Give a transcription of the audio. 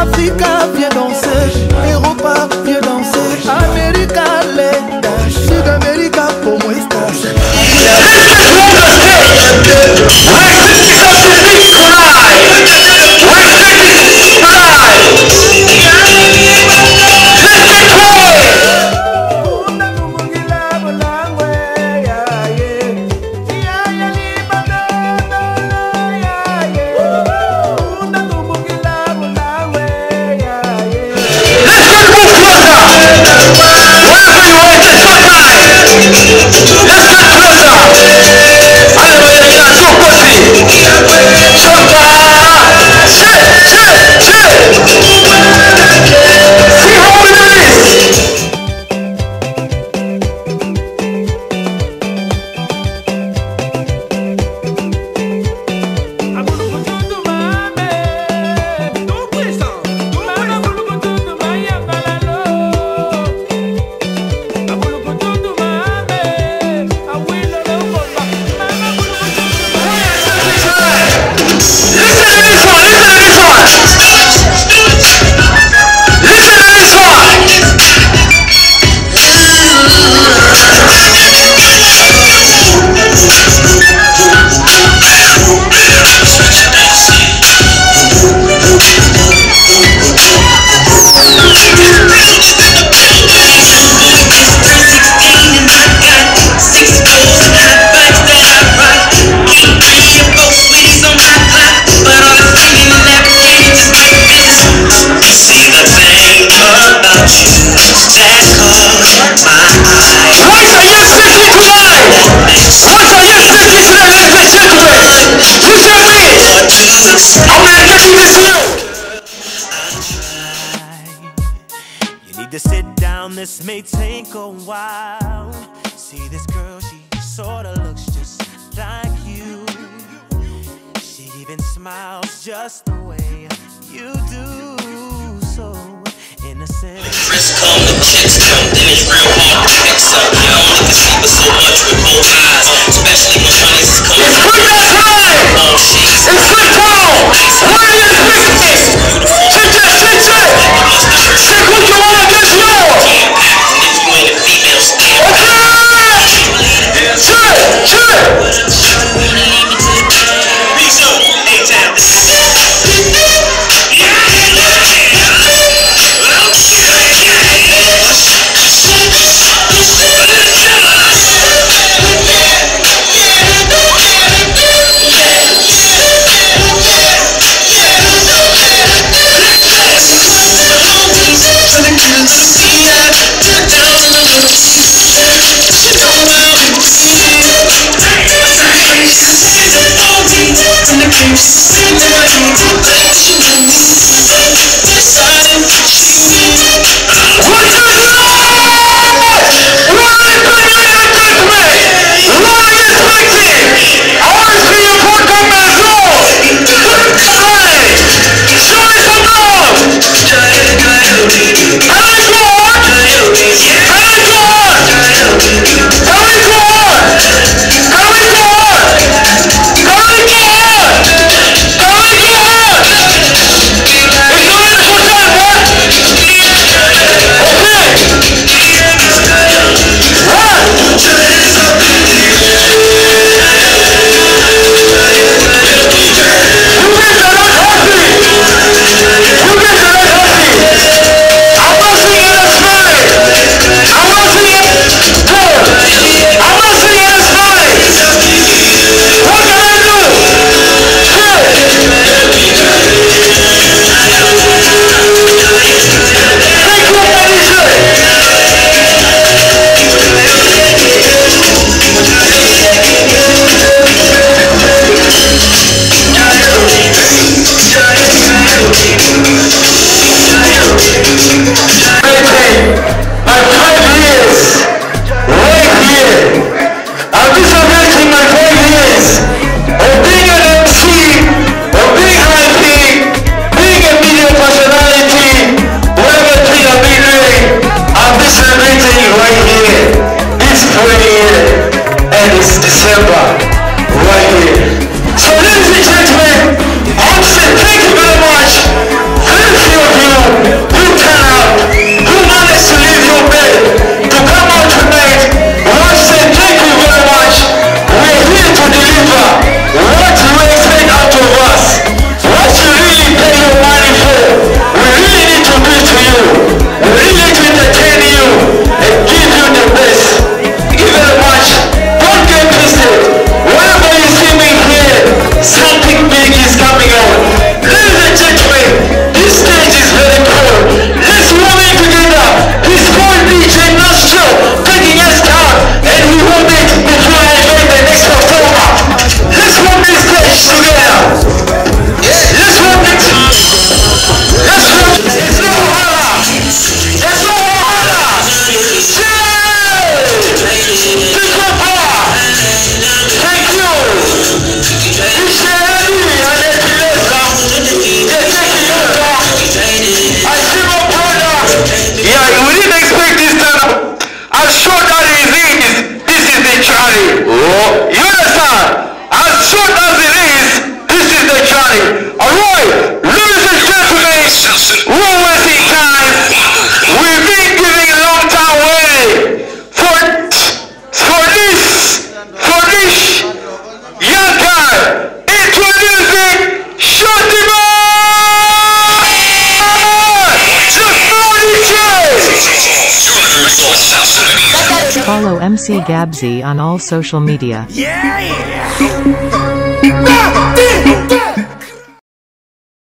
Africa, viens danser. Europa, viens danser. See this girl, she sorta looks just like you. She even smiles just the way you do. So innocent. When come, the chicks come. Yes. MC Gabzee on all social media. Yeah, yeah.